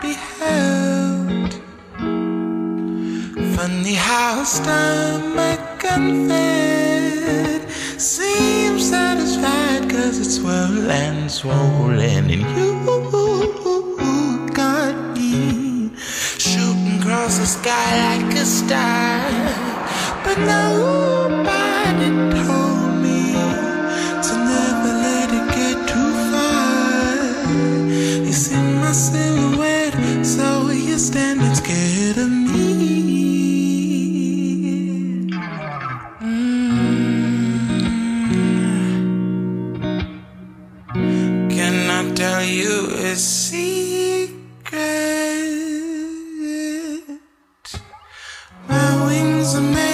be held. Funny how stomach unfed seems satisfied, cause it's swollen and swollen, and you got me shooting across the sky like a star, but no. standing scared of me. Mm. Can I tell you a secret? My wings are made.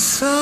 so